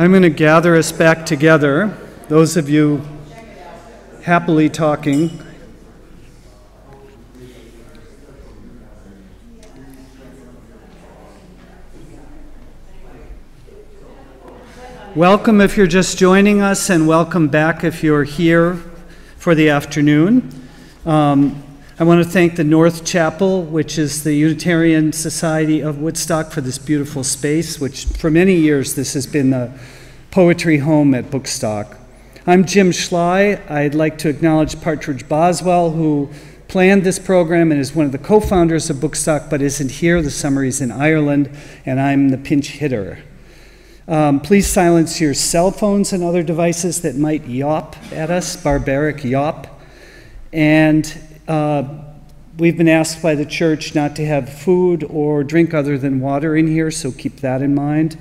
I'm going to gather us back together, those of you happily talking. Welcome if you're just joining us, and welcome back if you're here for the afternoon. Um, I want to thank the North Chapel, which is the Unitarian Society of Woodstock, for this beautiful space, which for many years this has been the poetry home at Bookstock. I'm Jim Schley. I'd like to acknowledge Partridge Boswell, who planned this program and is one of the co founders of Bookstock, but isn't here. The summer he's in Ireland, and I'm the pinch hitter. Um, please silence your cell phones and other devices that might yawp at us, barbaric yawp. And uh, we've been asked by the church not to have food or drink other than water in here, so keep that in mind.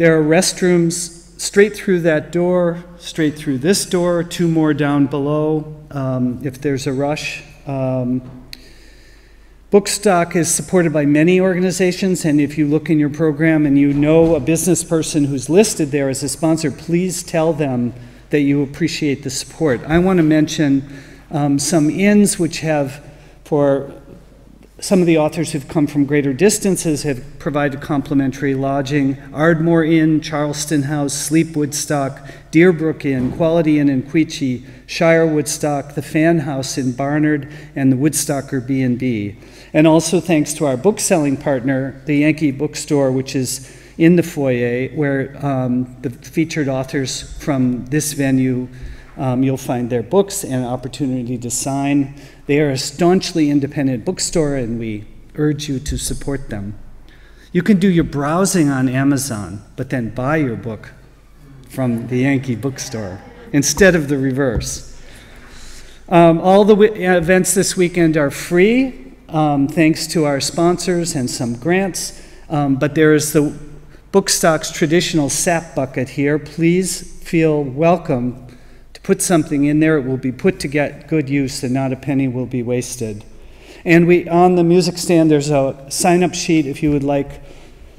There are restrooms straight through that door, straight through this door, two more down below um, if there's a rush. Um, Bookstock is supported by many organizations, and if you look in your program and you know a business person who's listed there as a sponsor, please tell them that you appreciate the support. I want to mention um, some inns which have, for some of the authors who've come from greater distances, have provided complimentary lodging. Ardmore Inn, Charleston House, Sleep Woodstock, Deerbrook Inn, Quality Inn in Quechee, Shire Woodstock, the Fan House in Barnard, and the Woodstocker B&B. And also thanks to our bookselling partner, the Yankee Bookstore, which is in the foyer, where um, the featured authors from this venue um, you'll find their books and opportunity to sign. They are a staunchly independent bookstore, and we urge you to support them. You can do your browsing on Amazon, but then buy your book from the Yankee bookstore instead of the reverse. Um, all the events this weekend are free, um, thanks to our sponsors and some grants. Um, but there is the Bookstock's traditional sap bucket here. Please feel welcome put something in there, it will be put to get good use and not a penny will be wasted. And we, on the music stand, there's a sign up sheet if you would like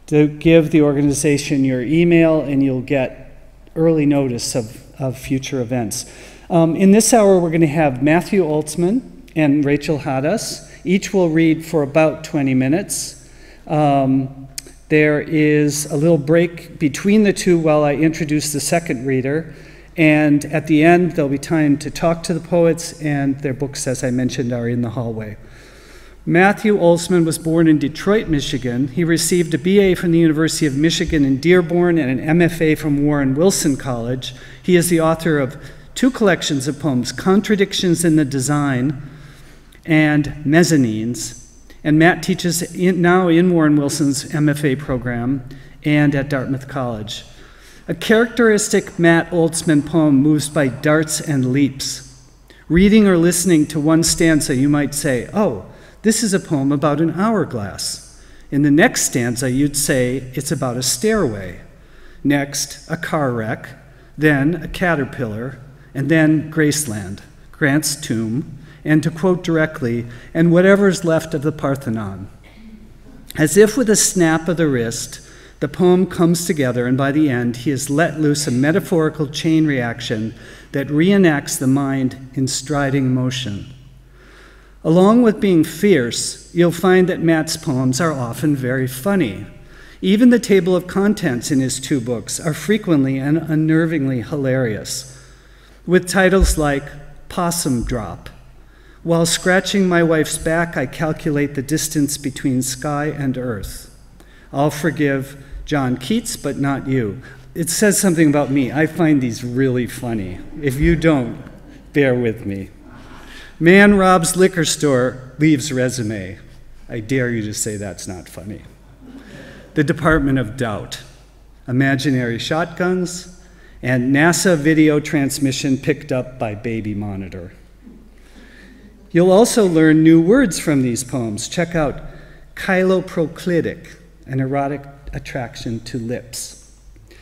to give the organization your email, and you'll get early notice of, of future events. Um, in this hour, we're going to have Matthew Olzmann and Rachel Hadas. Each will read for about 20 minutes. Um, there is a little break between the two while I introduce the second reader. And at the end, there'll be time to talk to the poets, and their books, as I mentioned, are in the hallway. Matthew Olzmann was born in Detroit, Michigan. He received a BA from the University of Michigan in Dearborn and an MFA from Warren Wilson College. He is the author of two collections of poems, Contradictions in the Design and Mezzanines. And Matt teaches in, now in Warren Wilson's MFA program and at Dartmouth College. A characteristic Matt Olzmann poem moves by darts and leaps. Reading or listening to one stanza, you might say, Oh, this is a poem about an hourglass. In the next stanza, you'd say, It's about a stairway. Next, a car wreck. Then, a caterpillar. And then, Graceland, Grant's tomb. And to quote directly, and whatever's left of the Parthenon. As if with a snap of the wrist, the poem comes together, and by the end, he has let loose a metaphorical chain reaction that reenacts the mind in striding motion. Along with being fierce, you'll find that Matt's poems are often very funny. Even the table of contents in his two books are frequently and unnervingly hilarious, with titles like Possum Drop. While scratching my wife's back, I calculate the distance between sky and earth. I'll forgive John Keats, but not you. It says something about me. I find these really funny. If you don't, bear with me. Man robs liquor store, leaves resume. I dare you to say that's not funny. The Department of Doubt, imaginary shotguns, and NASA video transmission picked up by baby monitor. You'll also learn new words from these poems. Check out cheiloproclitic, an erotic attraction to lips.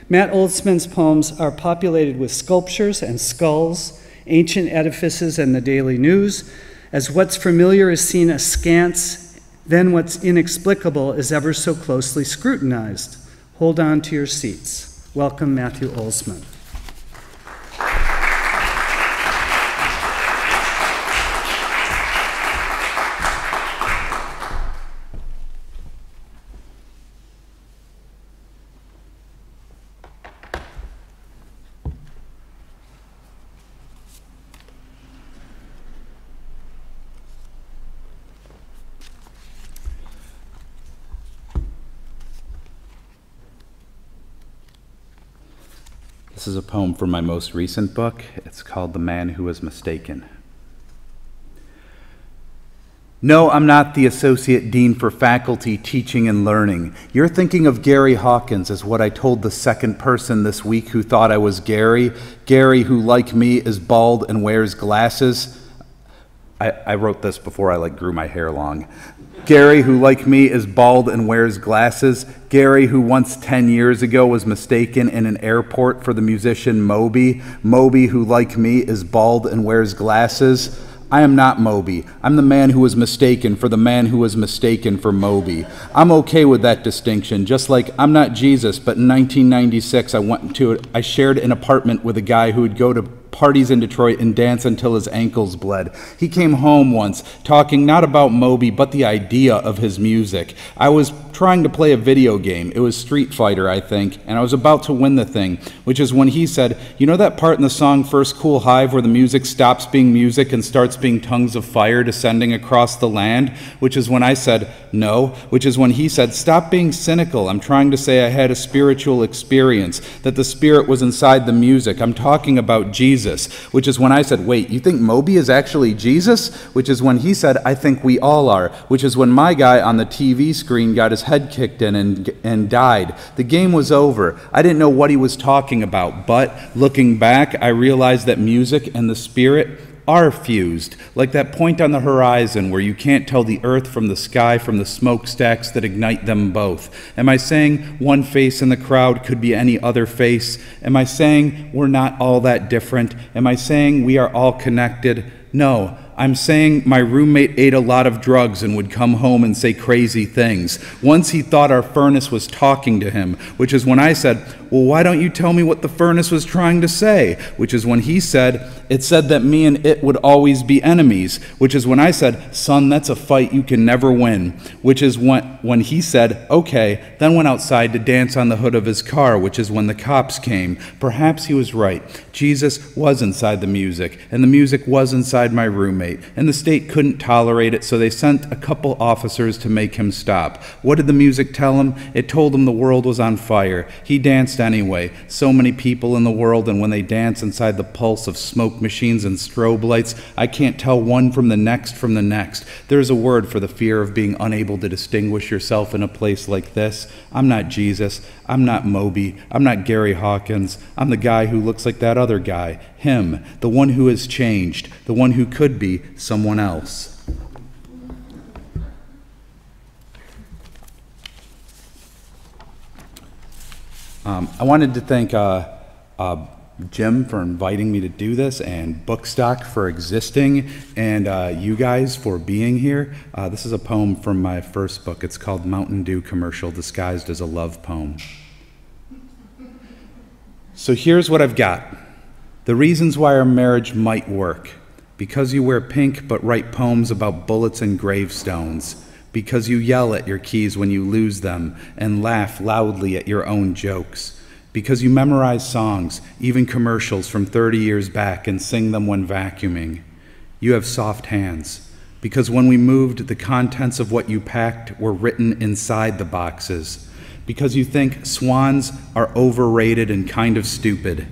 Matt Olzmann's poems are populated with sculptures and skulls, ancient edifices, and the daily news, as what's familiar is seen askance, then what's inexplicable is ever so closely scrutinized. Hold on to your seats. Welcome, Matthew Olzmann. Is a poem from my most recent book. It's called The Man Who Was Mistaken. No, I'm not the Associate Dean for Faculty Teaching and Learning. You're thinking of Gary Hawkins as what I told the second person this week who thought I was Gary. Gary, who, like me, is bald and wears glasses. I, I wrote this before I like grew my hair long. Gary, who, like me, is bald and wears glasses. Gary, who once 10 years ago was mistaken in an airport for the musician Moby. Moby, who, like me, is bald and wears glasses. I am not Moby. I'm the man who was mistaken for the man who was mistaken for Moby. I'm okay with that distinction, just like I'm not Jesus, but in 1996 I went to I shared an apartment with a guy who would go to parties in Detroit and dance until his ankles bled. He came home once talking not about Moby, but the idea of his music. I was trying to play a video game. It was Street Fighter, I think, and I was about to win the thing, which is when he said, You know that part in the song First Cool Hive where the music stops being music and starts being tongues of fire descending across the land? Which is when I said, No, which is when he said, Stop being cynical. I'm trying to say I had a spiritual experience, that the spirit was inside the music. I'm talking about Jesus, which is when I said, Wait, you think Moby is actually Jesus? Which is when he said, I think we all are, which is when my guy on the TV screen got his head kicked in and, and died. The game was over. I didn't know what he was talking about, but looking back, I realized that music and the spirit are fused, like that point on the horizon where you can't tell the earth from the sky from the smokestacks that ignite them both. Am I saying one face in the crowd could be any other face? Am I saying we're not all that different? Am I saying we are all connected? No. I'm saying my roommate ate a lot of drugs and would come home and say crazy things. Once he thought our furnace was talking to him, which is when I said, Well, why don't you tell me what the furnace was trying to say? Which is when he said, It said that me and it would always be enemies. Which is when I said, Son, that's a fight you can never win. Which is when, when he said, Okay, then went outside to dance on the hood of his car, which is when the cops came. Perhaps he was right. Jesus was inside the music, and the music was inside my roommate and the state couldn't tolerate it, so they sent a couple officers to make him stop. What did the music tell him? It told him the world was on fire. He danced anyway. So many people in the world, and when they dance inside the pulse of smoke machines and strobe lights, I can't tell one from the next from the next. There's a word for the fear of being unable to distinguish yourself in a place like this. I'm not Jesus. I'm not Moby. I'm not Gary Hawkins. I'm the guy who looks like that other guy. Him, the one who has changed, the one who could be someone else. Um, I wanted to thank uh, uh, Jim for inviting me to do this, and Bookstock for existing, and uh, you guys for being here. Uh, this is a poem from my first book. It's called Mountain Dew Commercial Disguised as a Love Poem. So here's what I've got the reasons why our marriage might work. Because you wear pink but write poems about bullets and gravestones. Because you yell at your keys when you lose them and laugh loudly at your own jokes. Because you memorize songs, even commercials from 30 years back, and sing them when vacuuming. You have soft hands. Because when we moved, the contents of what you packed were written inside the boxes because you think swans are overrated and kind of stupid,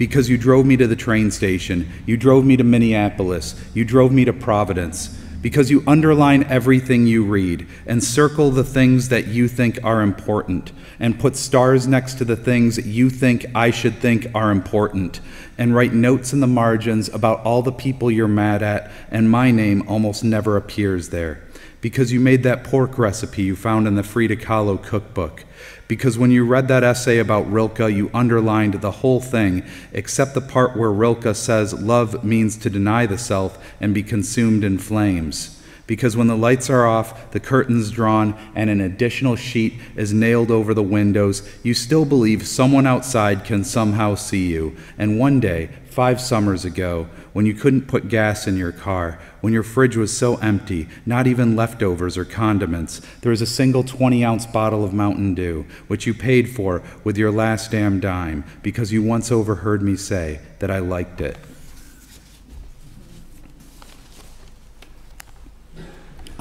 because you drove me to the train station, you drove me to Minneapolis, you drove me to Providence, because you underline everything you read and circle the things that you think are important and put stars next to the things you think I should think are important and write notes in the margins about all the people you're mad at, and my name almost never appears there because you made that pork recipe you found in the Frida Kahlo cookbook. Because when you read that essay about Rilke, you underlined the whole thing, except the part where Rilke says love means to deny the self and be consumed in flames Because when the lights are off, the curtains drawn, and an additional sheet is nailed over the windows, you still believe someone outside can somehow see you. And one day, five summers ago, when you couldn't put gas in your car, when your fridge was so empty, not even leftovers or condiments, there was a single 20 ounce bottle of Mountain Dew, which you paid for with your last damn dime because you once overheard me say that I liked it.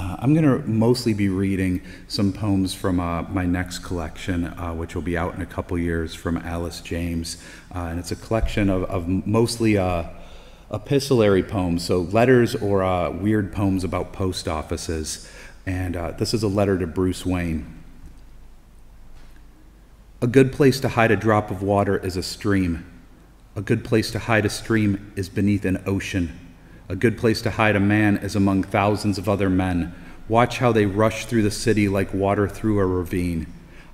Uh, I'm going to mostly be reading some poems from uh, my next collection, uh, which will be out in a couple years from Alice James. Uh, and it's a collection of, of mostly uh, epistolary poems, so letters or uh, weird poems about post offices. And this is a letter to Bruce Wayne. A good place to hide a drop of water is a stream. A good place to hide a stream is beneath an ocean. A good place to hide a man is among thousands of other men. Watch how they rush through the city like water through a ravine.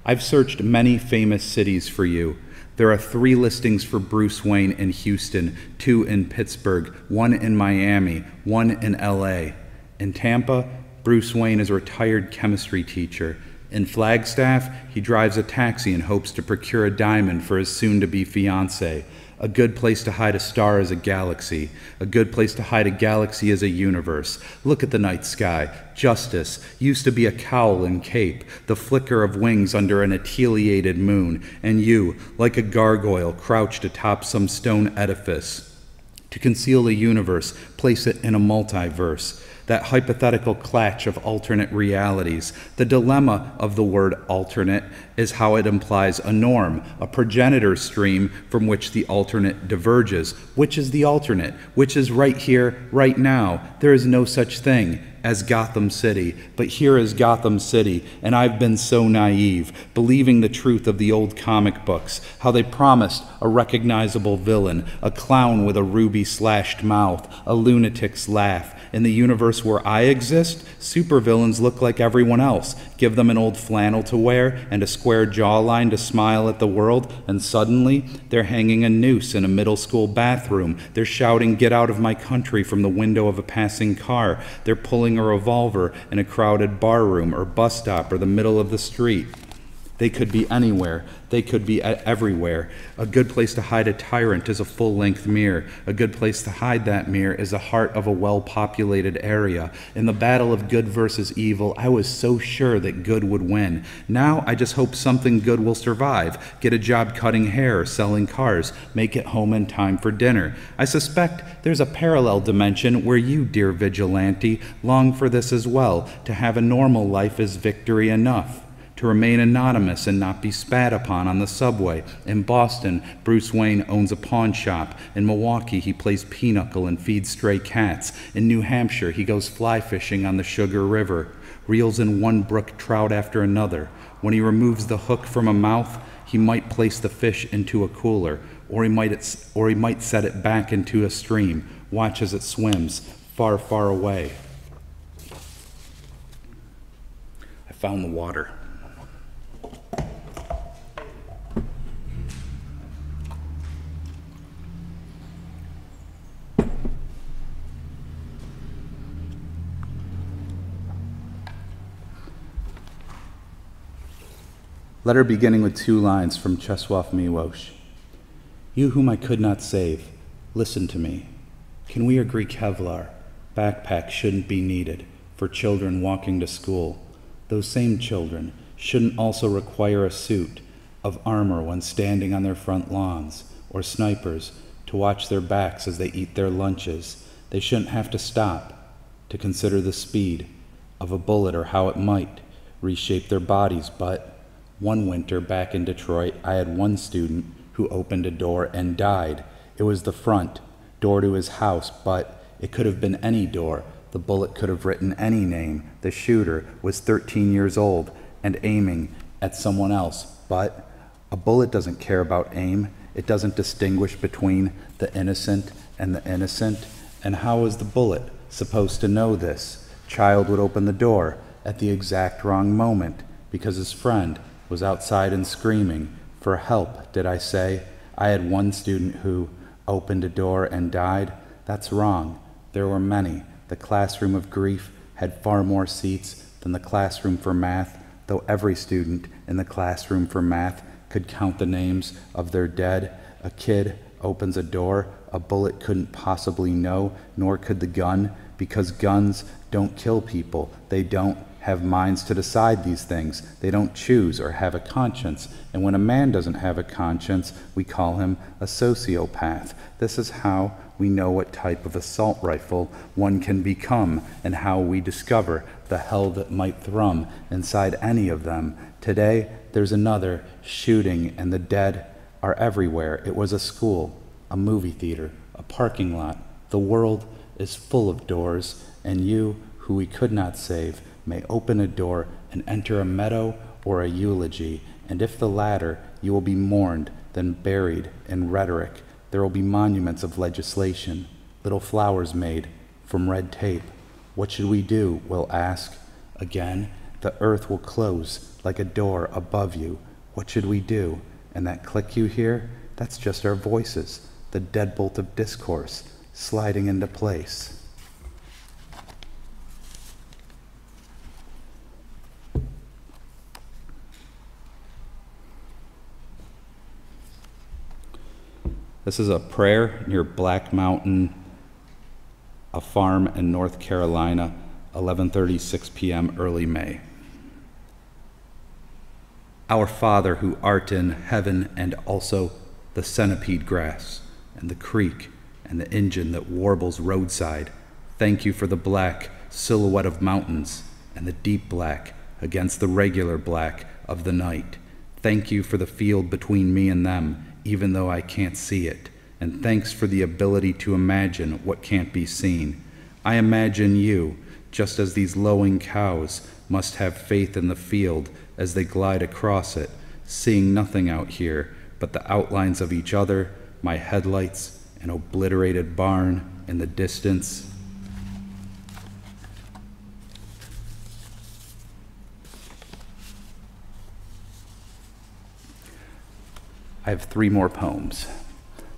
I've searched many famous cities for you. There are three listings for Bruce Wayne in Houston, two in Pittsburgh, one in Miami, one in LA. In Tampa, Bruce Wayne is a retired chemistry teacher. In Flagstaff, he drives a taxi and hopes to procure a diamond for his soon to be fiancee. A good place to hide a star is a galaxy. A good place to hide a galaxy is a universe. Look at the night sky. Justice used to be a cowl and cape, the flicker of wings under an etiolated moon, and you, like a gargoyle, crouched atop some stone edifice. To conceal the universe, place it in a multiverse that hypothetical clatch of alternate realities. The dilemma of the word alternate is how it implies a norm, a progenitor stream from which the alternate diverges. Which is the alternate? Which is right here, right now? There is no such thing as Gotham City, but here is Gotham City, and I've been so naive, believing the truth of the old comic books, how they promised a recognizable villain, a clown with a ruby slashed mouth, a lunatic's laugh, in the universe where I exist, supervillains look like everyone else. Give them an old flannel to wear and a square jawline to smile at the world, and suddenly they're hanging a noose in a middle school bathroom. They're shouting, Get out of my country from the window of a passing car. They're pulling a revolver in a crowded bar room or bus stop or the middle of the street. They could be anywhere. They could be everywhere. A good place to hide a tyrant is a full length mirror. A good place to hide that mirror is the heart of a well populated area. In the battle of good versus evil, I was so sure that good would win. Now I just hope something good will survive. Get a job cutting hair, selling cars, make it home in time for dinner. I suspect there's a parallel dimension where you, dear vigilante, long for this as well. To have a normal life is victory enough to remain anonymous and not be spat upon on the subway. In Boston, Bruce Wayne owns a pawn shop. In Milwaukee, he plays pinochle and feeds stray cats. In New Hampshire, he goes fly fishing on the Sugar River, reels in one brook trout after another. When he removes the hook from a mouth, he might place the fish into a cooler, or he might, or he might set it back into a stream, watch as it swims far, far away. I found the water. Letter beginning with two lines from Czesław Miłosz. You whom I could not save, listen to me. Can we agree Kevlar? Backpacks shouldn't be needed for children walking to school. Those same children shouldn't also require a suit of armor when standing on their front lawns, or snipers to watch their backs as they eat their lunches. They shouldn't have to stop to consider the speed of a bullet or how it might reshape their bodies, but one winter back in Detroit, I had one student who opened a door and died. It was the front door to his house, but it could have been any door. The bullet could have written any name. The shooter was 13 years old and aiming at someone else, but a bullet doesn't care about aim. It doesn't distinguish between the innocent and the innocent. And how was the bullet supposed to know this? Child would open the door at the exact wrong moment because his friend was outside and screaming, For help, did I say? I had one student who opened a door and died. That's wrong. There were many. The classroom of grief had far more seats than the classroom for math, though every student in the classroom for math could count the names of their dead. A kid opens a door a bullet couldn't possibly know, nor could the gun, because guns don't kill people. They don't have minds to decide these things. They don't choose or have a conscience. And when a man doesn't have a conscience, we call him a sociopath. This is how we know what type of assault rifle one can become and how we discover the hell that might thrum inside any of them. Today, there's another shooting, and the dead are everywhere. It was a school, a movie theater, a parking lot. The world is full of doors, and you, who we could not save, may open a door and enter a meadow or a eulogy. And if the latter, you will be mourned, then buried in rhetoric. There will be monuments of legislation, little flowers made from red tape. What should we do? We'll ask. Again, the earth will close like a door above you. What should we do? And that click you hear? That's just our voices, the deadbolt of discourse sliding into place. This is a prayer near Black Mountain, a farm in North Carolina, 11:36 p.m. early May. Our Father who art in heaven and also the centipede grass and the creek and the engine that warbles roadside, thank you for the black silhouette of mountains and the deep black against the regular black of the night. Thank you for the field between me and them even though I can't see it, and thanks for the ability to imagine what can't be seen. I imagine you, just as these lowing cows must have faith in the field as they glide across it, seeing nothing out here but the outlines of each other, my headlights, an obliterated barn in the distance. I have three more poems.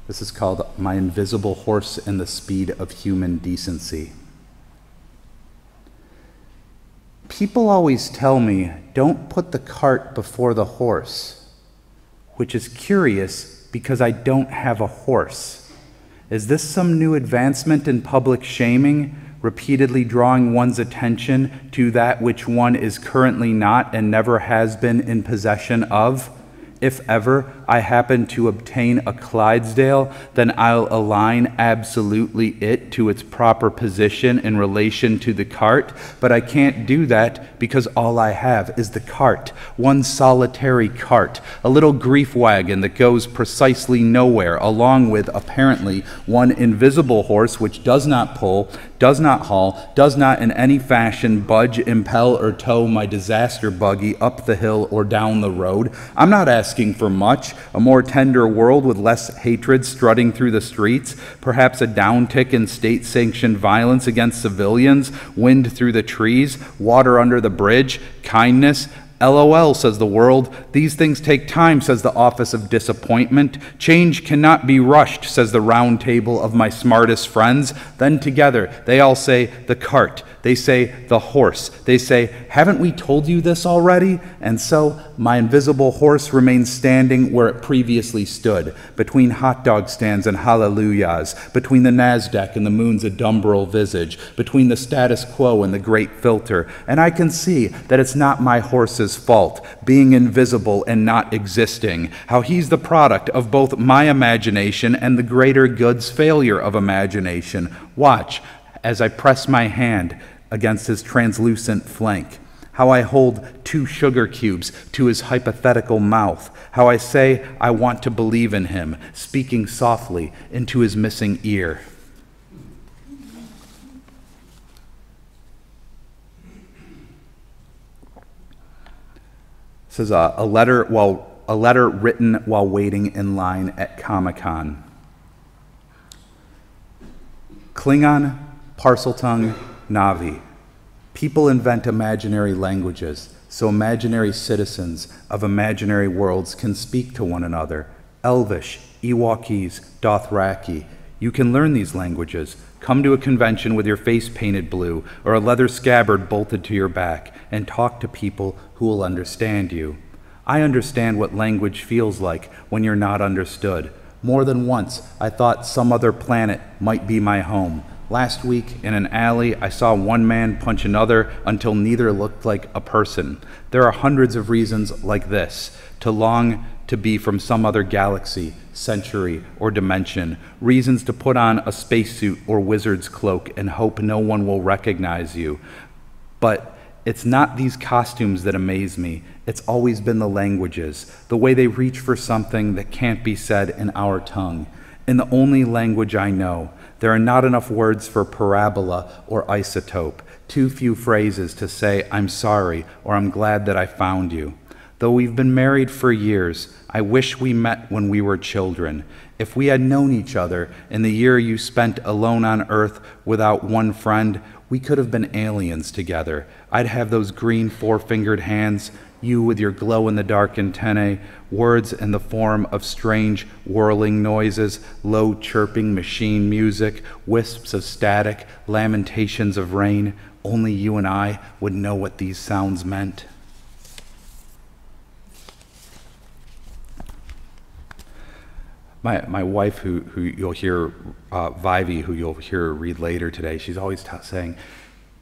This is called My Invisible Horse and the Speed of Human Decency. People always tell me, don't put the cart before the horse, which is curious because I don't have a horse. Is this some new advancement in public shaming, repeatedly drawing one's attention to that which one is currently not and never has been in possession of? If ever I happen to obtain a Clydesdale, then I'll align absolutely it to its proper position in relation to the cart. But I can't do that because all I have is the cart, one solitary cart, a little grief wagon that goes precisely nowhere, along with apparently one invisible horse which does not pull, does not haul, does not in any fashion budge, impel, or tow my disaster buggy up the hill or down the road. I'm not asking for much a more tender world with less hatred strutting through the streets, perhaps a downtick in state sanctioned violence against civilians, wind through the trees, water under the bridge, kindness, LOL, says the world. These things take time, says the office of disappointment. Change cannot be rushed, says the round table of my smartest friends. Then together, they all say, the cart. They say, the horse. They say, haven't we told you this already? And so, my invisible horse remains standing where it previously stood, between hot dog stands and hallelujahs, between the NASDAQ and the moon's adumbral visage, between the status quo and the great filter. And I can see that it's not my horse's fault, being invisible and not existing, how he's the product of both my imagination and the greater good's failure of imagination. Watch as I press my hand against his translucent flank how I hold two sugar cubes to his hypothetical mouth, how I say I want to believe in him, speaking softly into his missing ear. This is a, a letter while a letter written while waiting in line at Comic Con. Klingon, Parseltongue, Na'vi. People invent imaginary languages so imaginary citizens of imaginary worlds can speak to one another. Elvish, Ewokese, Dothraki. You can learn these languages. Come to a convention with your face painted blue or a leather scabbard bolted to your back and talk to people who will understand you. I understand what language feels like when you're not understood. More than once, I thought some other planet might be my home. Last week, in an alley, I saw one man punch another until neither looked like a person. There are hundreds of reasons like this to long to be from some other galaxy, century, or dimension, reasons to put on a spacesuit or wizard's cloak and hope no one will recognize you. But it's not these costumes that amaze me. It's always been the languages, the way they reach for something that can't be said in our tongue. In the only language I know, there are not enough words for parabola or isotope, too few phrases to say, I'm sorry or I'm glad that I found you. Though we've been married for years, I wish we met when we were children. If we had known each other in the year you spent alone on earth without one friend, we could have been aliens together. I'd have those green four fingered hands, you with your glow in the dark antennae, words in the form of strange whirling noises, low chirping machine music, wisps of static, lamentations of rain. Only you and I would know what these sounds meant. My, my wife, who, who you'll hear, uh, Vievee, who you'll hear read later today, she's always t- saying,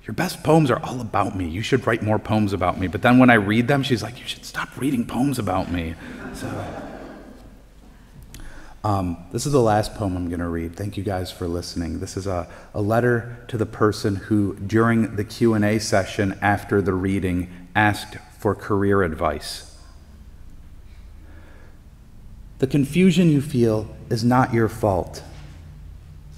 Your best poems are all about me. You should write more poems about me. But then when I read them, she's like, You should stop reading poems about me. So, um, this is the last poem I'm going to read. Thank you guys for listening. This is a, a letter to the person who, during the Q&A session after the reading, asked for career advice. The confusion you feel is not your fault.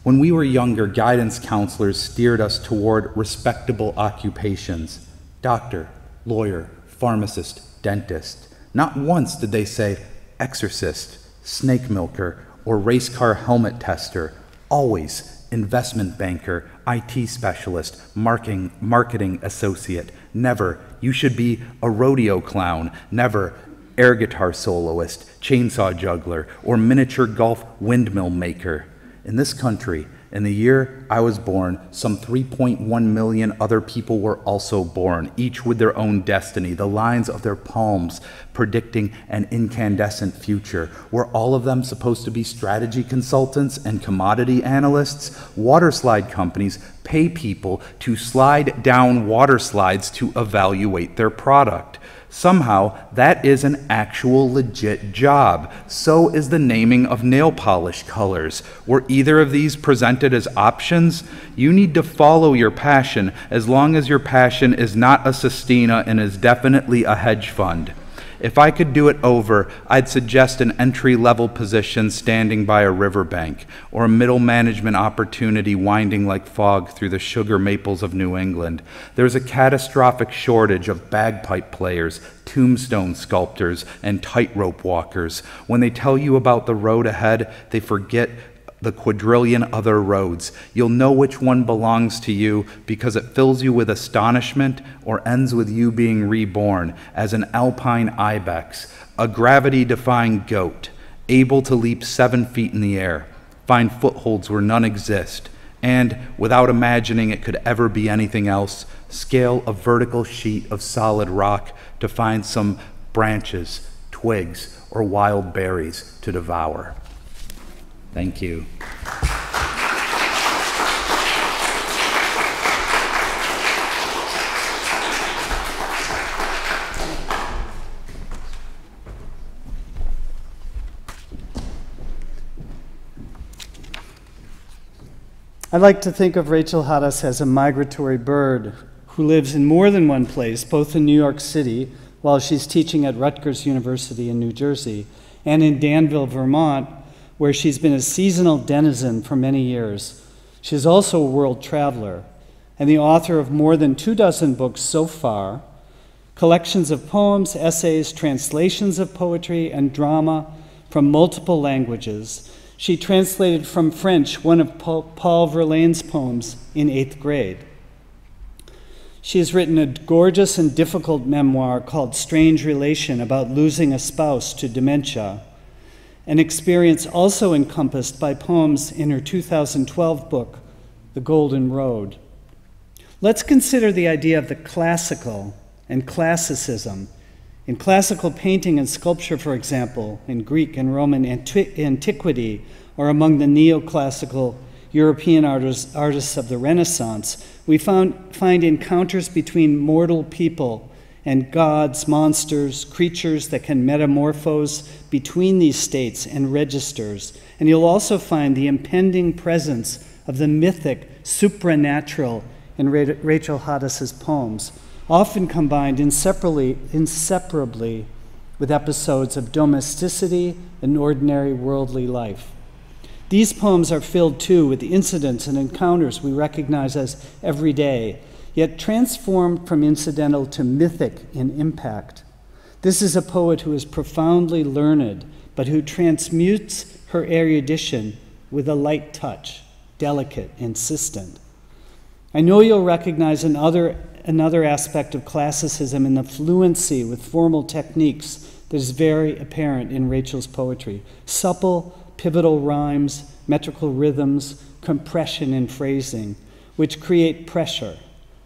When we were younger, guidance counselors steered us toward respectable occupations doctor, lawyer, pharmacist, dentist. Not once did they say exorcist, snake milker, or race car helmet tester. Always investment banker, IT specialist, marketing, marketing associate. Never, you should be a rodeo clown. Never, air guitar soloist, chainsaw juggler, or miniature golf windmill maker. In this country, in the year I was born, some 3.1 million other people were also born, each with their own destiny, the lines of their palms predicting an incandescent future. Were all of them supposed to be strategy consultants and commodity analysts? Water slide companies pay people to slide down water slides to evaluate their product. Somehow, that is an actual legit job. So is the naming of nail polish colors. Were either of these presented as options? You need to follow your passion as long as your passion is not a Sistina and is definitely a hedge fund. If I could do it over, I'd suggest an entry level position standing by a riverbank, or a middle management opportunity winding like fog through the sugar maples of New England. There's a catastrophic shortage of bagpipe players, tombstone sculptors, and tightrope walkers. When they tell you about the road ahead, they forget the quadrillion other roads. You'll know which one belongs to you because it fills you with astonishment or ends with you being reborn as an alpine ibex, a gravity defying goat, able to leap seven feet in the air, find footholds where none exist, and, without imagining it could ever be anything else, scale a vertical sheet of solid rock to find some branches, twigs, or wild berries to devour. Thank you. I like to think of Rachel Hadas as a migratory bird who lives in more than one place, both in New York City, while she's teaching at Rutgers University in New Jersey, and in Danville, Vermont, where she's been a seasonal denizen for many years. She's also a world traveler and the author of more than two dozen books so far collections of poems, essays, translations of poetry, and drama from multiple languages. She translated from French one of Paul Verlaine's poems in eighth grade. She has written a gorgeous and difficult memoir called Strange Relation about losing a spouse to dementia an experience also encompassed by poems in her 2012 book, The Golden Road. Let's consider the idea of the classical and classicism. In classical painting and sculpture, for example, in Greek and Roman anti- antiquity, or among the neoclassical European artists, artists of the Renaissance, we found, find encounters between mortal people and gods, monsters, creatures that can metamorphose between these states and registers. And you'll also find the impending presence of the mythic, supernatural in Rachel Hadas's poems, often combined inseparably, inseparably with episodes of domesticity and ordinary worldly life. These poems are filled too with incidents and encounters we recognize as everyday, yet transformed from incidental to mythic in impact. This is a poet who is profoundly learned, but who transmutes her erudition with a light touch, delicate, insistent. I know you'll recognize another, another aspect of classicism in the fluency with formal techniques that is very apparent in Rachel's poetry supple, pivotal rhymes, metrical rhythms, compression in phrasing, which create pressure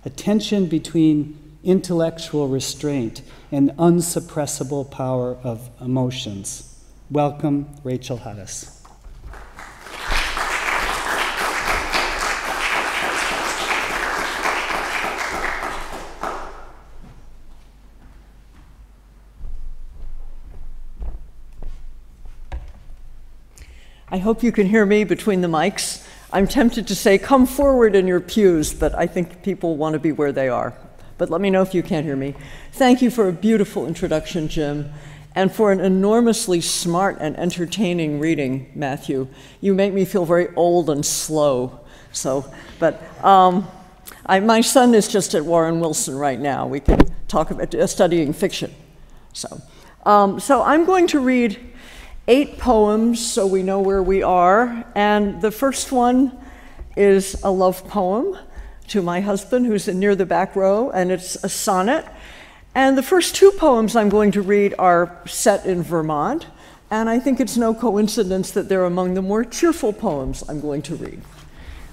a tension between intellectual restraint and unsuppressible power of emotions. Welcome, Rachel Hadas. I hope you can hear me between the mics. I'm tempted to say, come forward in your pews, but I think people want to be where they are. But let me know if you can't hear me. Thank you for a beautiful introduction, Jim, and for an enormously smart and entertaining reading, Matthew. You make me feel very old and slow. So, but um, I, my son is just at Warren Wilson right now. We can talk about uh, studying fiction. So, um, so I'm going to read eight poems so we know where we are. And the first one is a love poem to my husband, who's in near the back row, and it's a sonnet. And the first two poems I'm going to read are set in Vermont, and I think it's no coincidence that they're among the more cheerful poems I'm going to read.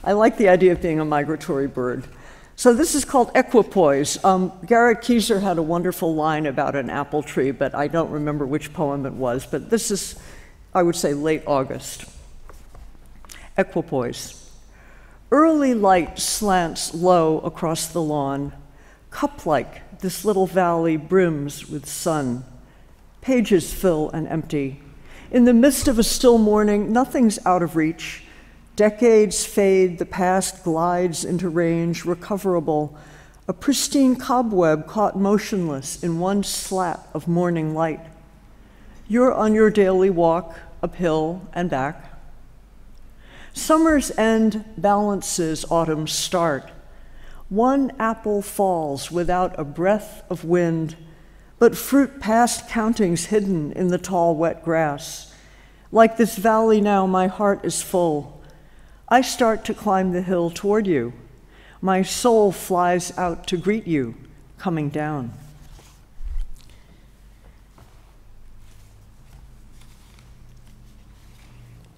I like the idea of being a migratory bird. So this is called equipoise. Um, Garret Keizer had a wonderful line about an apple tree, but I don't remember which poem it was. But this is, I would say, late August. Equipoise. Early light slants low across the lawn. Cup like, this little valley brims with sun. Pages fill and empty. In the midst of a still morning, nothing's out of reach. Decades fade, the past glides into range, recoverable, a pristine cobweb caught motionless in one slat of morning light. You're on your daily walk uphill and back. Summer's end balances autumn's start. One apple falls without a breath of wind, but fruit past countings hidden in the tall wet grass. Like this valley now, my heart is full. I start to climb the hill toward you. My soul flies out to greet you, coming down.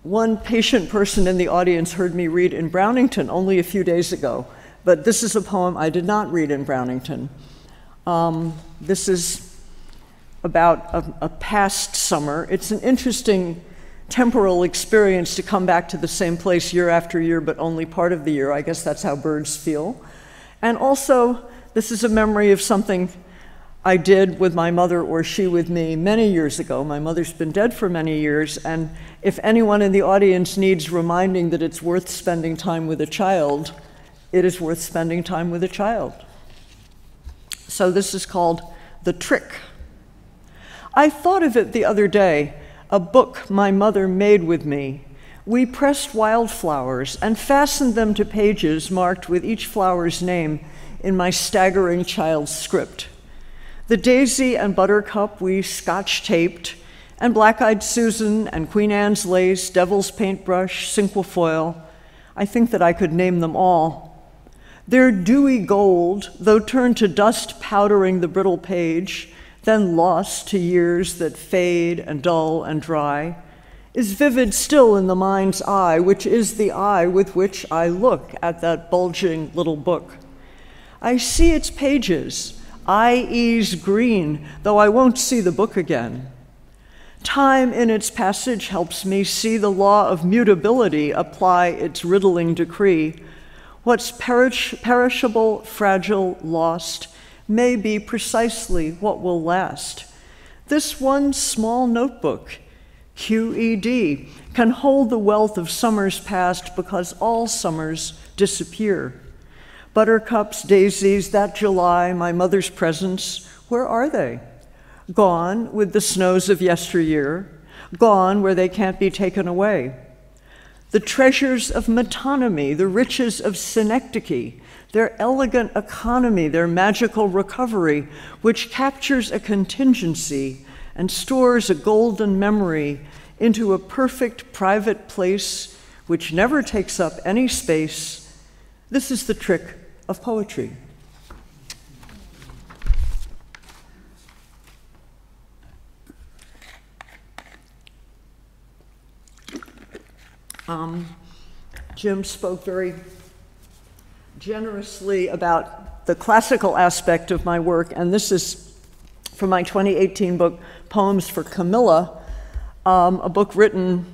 One patient person in the audience heard me read in Brownington only a few days ago, but this is a poem I did not read in Brownington. Um, this is about a, a past summer. It's an interesting temporal experience to come back to the same place year after year, but only part of the year. I guess that's how birds feel. And also, this is a memory of something I did with my mother or she with me many years ago. My mother's been dead for many years, and if anyone in the audience needs reminding that it's worth spending time with a child, it is worth spending time with a child. So this is called The Trick. I thought of it the other day a book my mother made with me. We pressed wildflowers and fastened them to pages marked with each flower's name in my staggering child's script. The daisy and buttercup we scotch taped, and black eyed Susan and Queen Anne's lace, devil's paintbrush, cinquefoil. I think that I could name them all. Their dewy gold, though turned to dust powdering the brittle page, then lost to years that fade and dull and dry, is vivid still in the mind's eye, which is the eye with which I look at that bulging little book. I see its pages, ease green, though I won't see the book again. Time in its passage helps me see the law of mutability apply its riddling decree. What's perish- perishable, fragile, lost may be precisely what will last. This one small notebook, QED, can hold the wealth of summers past because all summers disappear. Buttercups, daisies, that July, my mother's presents, where are they? Gone with the snows of yesteryear, gone where they can't be taken away. The treasures of metonymy, the riches of synecdoche, their elegant economy, their magical recovery, which captures a contingency and stores a golden memory into a perfect private place which never takes up any space. This is the trick of poetry. Um, Jim spoke very generously about the classical aspect of my work, and this is from my 2018 book, Poems for Camilla, um, a book written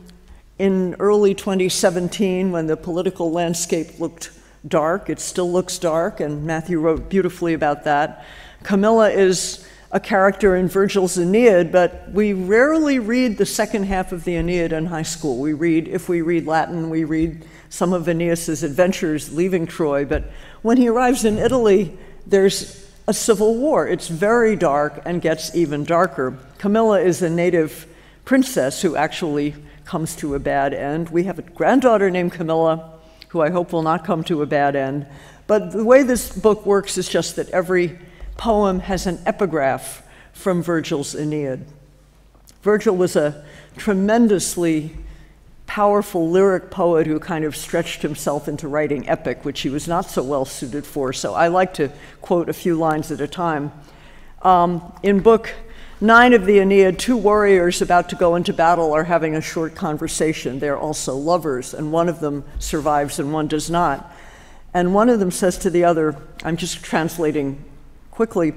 in early 2017 when the political landscape looked dark. It still looks dark, and Matthew wrote beautifully about that. Camilla is a character in Virgil's Aeneid, but we rarely read the second half of the Aeneid in high school. We read, if we read Latin, we read some of Aeneas's adventures leaving Troy, but when he arrives in Italy, there's a civil war. It's very dark and gets even darker. Camilla is a native princess who actually comes to a bad end. We have a granddaughter named Camilla, who I hope will not come to a bad end. But the way this book works is just that every poem has an epigraph from Virgil's Aeneid. Virgil was a tremendously powerful lyric poet who kind of stretched himself into writing epic, which he was not so well suited for. So I like to quote a few lines at a time. Um, in book nine of the Aeneid, two warriors about to go into battle are having a short conversation. They're also lovers, and one of them survives and one does not. And one of them says to the other, I'm just translating quickly,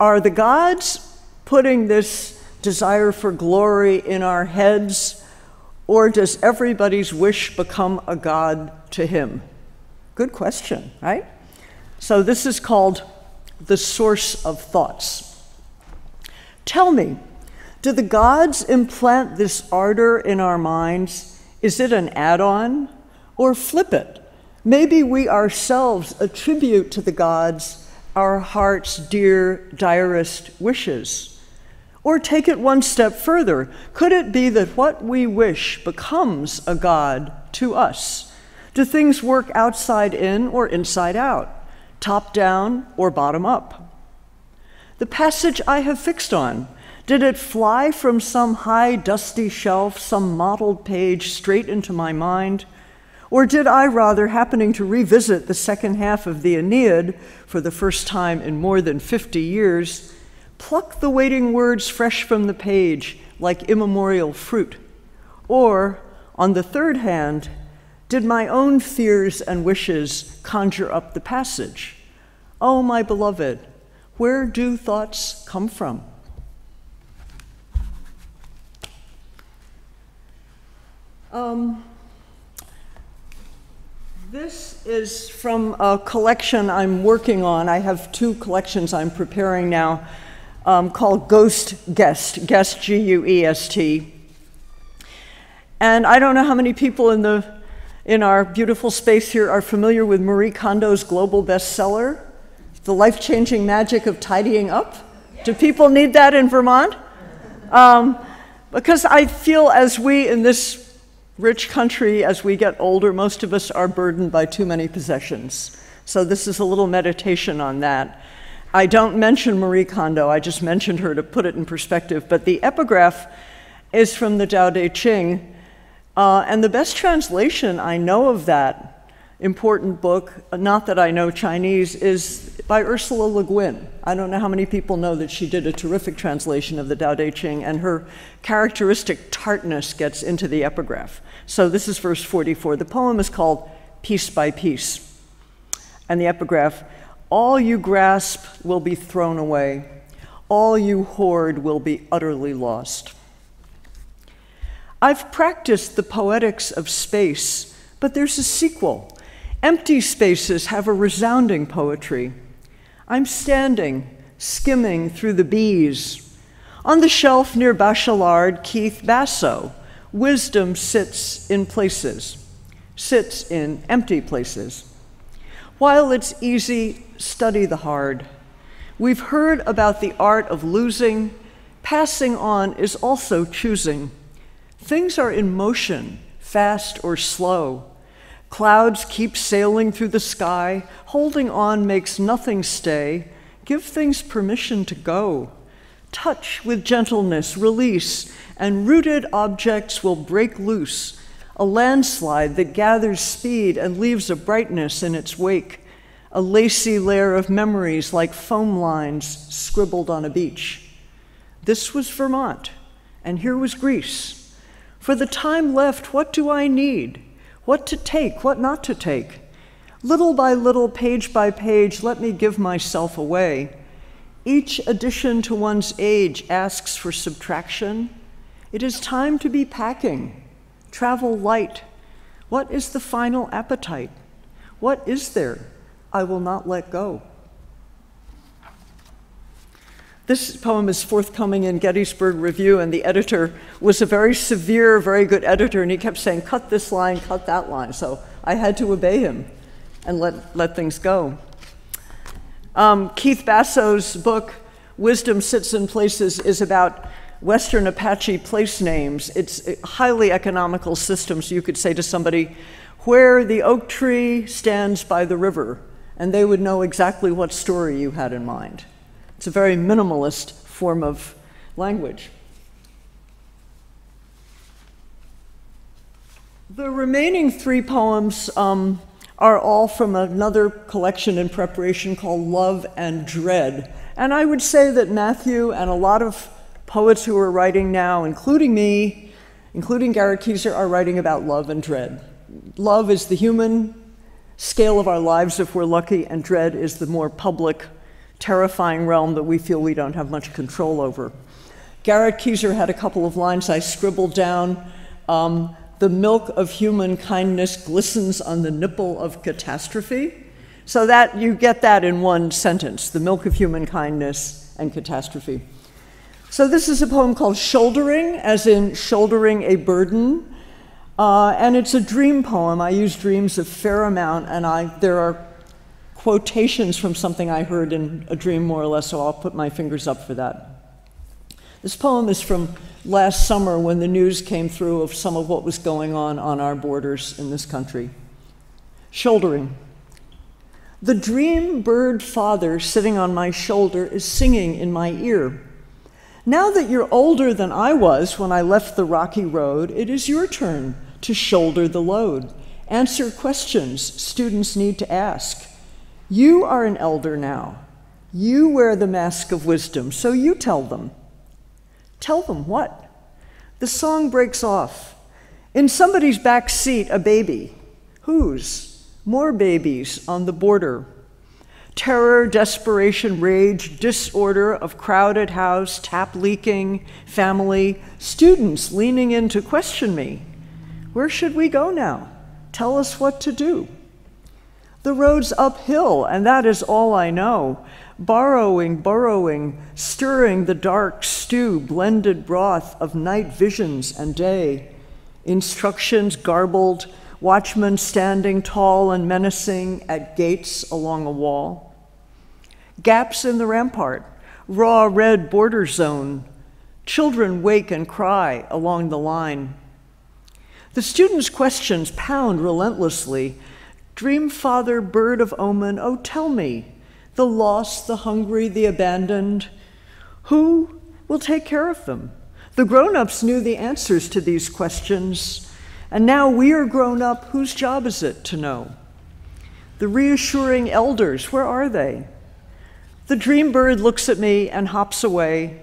are the gods putting this desire for glory in our heads? Or does everybody's wish become a God to him? Good question, right? So this is called the source of thoughts. Tell me, do the gods implant this ardor in our minds? Is it an add on? Or flip it? Maybe we ourselves attribute to the gods our heart's dear, direst wishes. Or take it one step further. Could it be that what we wish becomes a God to us? Do things work outside in or inside out, top down or bottom up? The passage I have fixed on, did it fly from some high dusty shelf, some mottled page, straight into my mind? Or did I, rather, happening to revisit the second half of the Aeneid for the first time in more than 50 years, Pluck the waiting words fresh from the page like immemorial fruit. Or, on the third hand, did my own fears and wishes conjure up the passage? Oh, my beloved, where do thoughts come from? Um, this is from a collection I'm working on. I have two collections I'm preparing now um, called Ghost Guest, Guest G U E S T. And I don't know how many people in, the, in our beautiful space here are familiar with Marie Kondo's global bestseller, The Life Changing Magic of Tidying Up. Do people need that in Vermont? Um, because I feel as we in this rich country, as we get older, most of us are burdened by too many possessions. So this is a little meditation on that. I don't mention Marie Kondo, I just mentioned her to put it in perspective, but the epigraph is from the Tao Te Ching, uh, and the best translation I know of that important book, not that I know Chinese, is by Ursula Le Guin. I don't know how many people know that she did a terrific translation of the Tao Te Ching, and her characteristic tartness gets into the epigraph. So this is verse 44. The poem is called Piece by Piece. And the epigraph All you grasp will be thrown away, all you hoard will be utterly lost. I've practiced the poetics of space, but there's a sequel. Empty spaces have a resounding poetry. I'm standing, skimming through the bees. On the shelf near Bachelard, Keith Basso, wisdom sits in places, sits in empty places. While it's easy, study the hard. We've heard about the art of losing. Passing on is also choosing. Things are in motion, fast or slow. Clouds keep sailing through the sky. Holding on makes nothing stay. Give things permission to go. Touch with gentleness, release, and rooted objects will break loose. A landslide that gathers speed and leaves a brightness in its wake. A lacy layer of memories like foam lines scribbled on a beach. This was Vermont, and here was Greece. For the time left, what do I need? what to take, what not to take. Little by little, page by page, let me give myself away. Each addition to one's age asks for subtraction. It is time to be packing. Travel light. What is the final appetite? What is there I will not let go? This poem is forthcoming in Gettysburg Review, and the editor was a very severe, very good editor, and he kept saying, cut this line, cut that line. So I had to obey him and let, let things go. Um, Keith Basso's book, Wisdom Sits in Places, is about Western Apache place names. It's highly economical systems. You could say to somebody, where the oak tree stands by the river, and they would know exactly what story you had in mind. It's a very minimalist form of language. The remaining three poems um, are all from another collection in preparation called Love and Dread. And I would say that Matthew and a lot of poets who are writing now, including me, including Garret Keizer, are writing about love and dread. Love is the human scale of our lives if we're lucky, and dread is the more public terrifying realm that we feel we don't have much control over. Garret Keizer had a couple of lines I scribbled down. Um, the milk of human kindness glistens on the nipple of catastrophe. So that you get that in one sentence, the milk of human kindness and catastrophe. So this is a poem called Shouldering, as in shouldering a burden. Uh, and it's a dream poem. I use dreams a fair amount, and I, there are quotations from something I heard in a dream, more or less, so I'll put my fingers up for that. This poem is from last summer when the news came through of some of what was going on on our borders in this country. Shouldering. The dream bird father sitting on my shoulder is singing in my ear. Now that you're older than I was when I left the rocky road, it is your turn to shoulder the load. Answer questions students need to ask. You are an elder now. You wear the mask of wisdom, so you tell them. Tell them what? The song breaks off. In somebody's back seat, a baby. Whose? More babies on the border. Terror, desperation, rage, disorder of crowded house, tap leaking, family, students leaning in to question me. Where should we go now? Tell us what to do. The road's uphill, and that is all I know. Borrowing, borrowing, stirring the dark stew, blended broth of night visions and day. Instructions garbled, watchmen standing tall and menacing at gates along a wall. Gaps in the rampart, raw red border zone. Children wake and cry along the line. The students' questions pound relentlessly Dream father, bird of omen, oh tell me, the lost, the hungry, the abandoned, who will take care of them? The grown ups knew the answers to these questions, and now we are grown up. Whose job is it to know? The reassuring elders, where are they? The dream bird looks at me and hops away,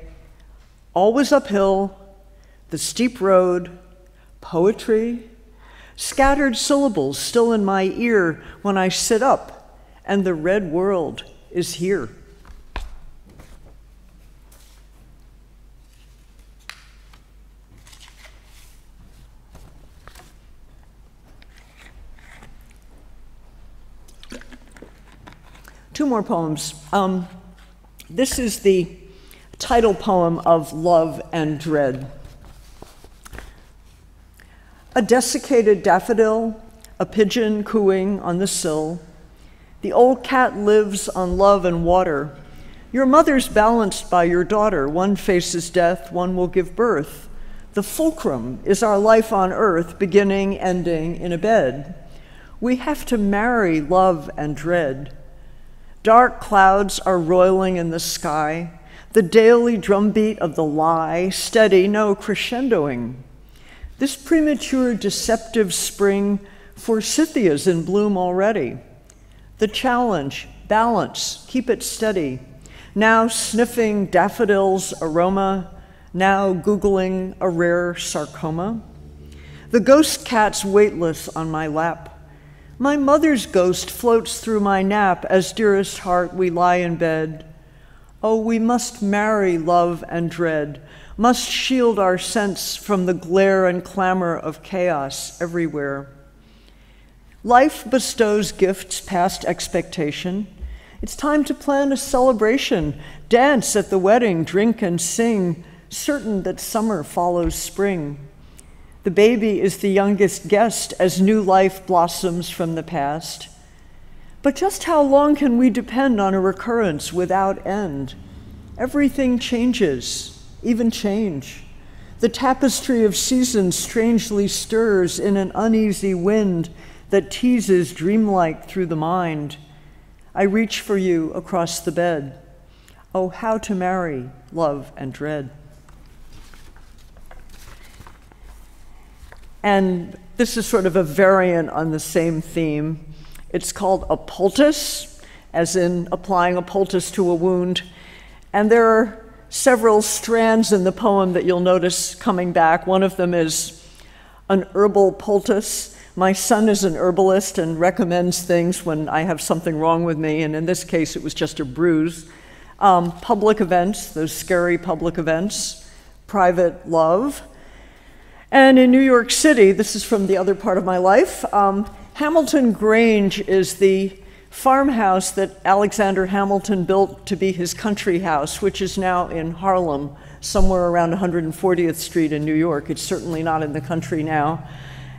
always uphill, the steep road, poetry, scattered syllables still in my ear when I sit up, and the red world is here. Two more poems. Um, this is the title poem of Love and Dread. A desiccated daffodil, a pigeon cooing on the sill. The old cat lives on love and water. Your mother's balanced by your daughter. One faces death, one will give birth. The fulcrum is our life on earth, beginning, ending in a bed. We have to marry love and dread. Dark clouds are roiling in the sky, the daily drumbeat of the lie, steady, no crescendoing. This premature, deceptive spring forsythia's in bloom already. The challenge, balance, keep it steady. Now sniffing daffodil's aroma, now Googling a rare sarcoma. The ghost cat's weightless on my lap. My mother's ghost floats through my nap as dearest heart we lie in bed. Oh, we must marry love and dread, must shield our sense from the glare and clamor of chaos everywhere. Life bestows gifts past expectation. It's time to plan a celebration, dance at the wedding, drink and sing, certain that summer follows spring. The baby is the youngest guest as new life blossoms from the past. But just how long can we depend on a recurrence without end? Everything changes, even change. The tapestry of seasons strangely stirs in an uneasy wind that teases dreamlike through the mind. I reach for you across the bed. Oh, how to marry love and dread. And this is sort of a variant on the same theme. It's called a poultice, as in applying a poultice to a wound. And there are several strands in the poem that you'll notice coming back. One of them is an herbal poultice. My son is an herbalist and recommends things when I have something wrong with me, and in this case, it was just a bruise. Um, public events, those scary public events, private love, and in New York City, this is from the other part of my life, um, Hamilton Grange is the farmhouse that Alexander Hamilton built to be his country house, which is now in Harlem, somewhere around 140th Street in New York. It's certainly not in the country now.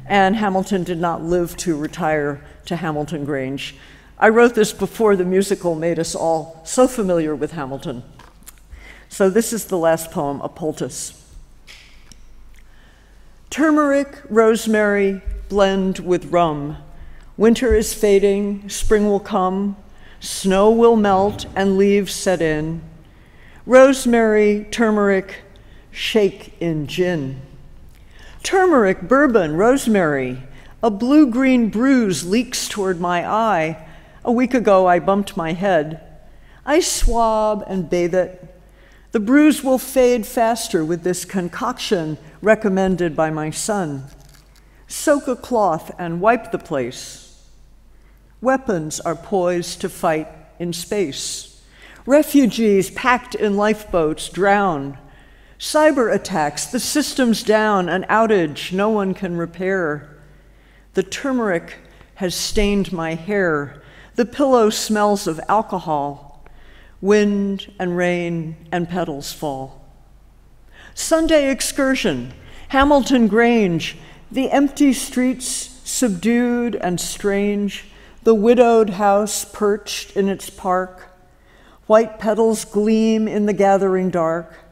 And Hamilton did not live to retire to Hamilton Grange. I wrote this before the musical made us all so familiar with Hamilton. So this is the last poem, A Poultice. Turmeric, rosemary, blend with rum. Winter is fading, spring will come, snow will melt, and leaves set in. Rosemary, turmeric, shake in gin. Turmeric, bourbon, rosemary, a blue green bruise leaks toward my eye. A week ago, I bumped my head. I swab and bathe it. The bruise will fade faster with this concoction recommended by my son. Soak a cloth and wipe the place. Weapons are poised to fight in space. Refugees packed in lifeboats drown. Cyber attacks, the system's down, an outage no one can repair. The turmeric has stained my hair. The pillow smells of alcohol. Wind and rain and petals fall. Sunday excursion, Hamilton Grange, the empty streets subdued and strange, the widowed house perched in its park, white petals gleam in the gathering dark.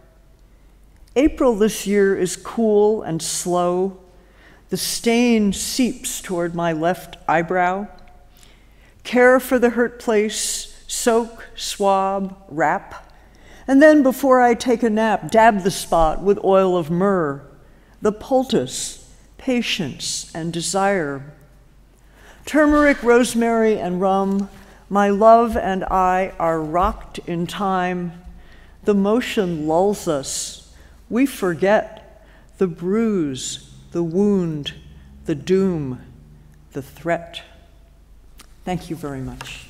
April this year is cool and slow. The stain seeps toward my left eyebrow. Care for the hurt place, soak, swab, wrap. And then, before I take a nap, dab the spot with oil of myrrh, the poultice, patience, and desire. Turmeric, rosemary, and rum, My love and I are rocked in time. The motion lulls us. We forget the bruise, the wound, the doom, the threat. Thank you very much.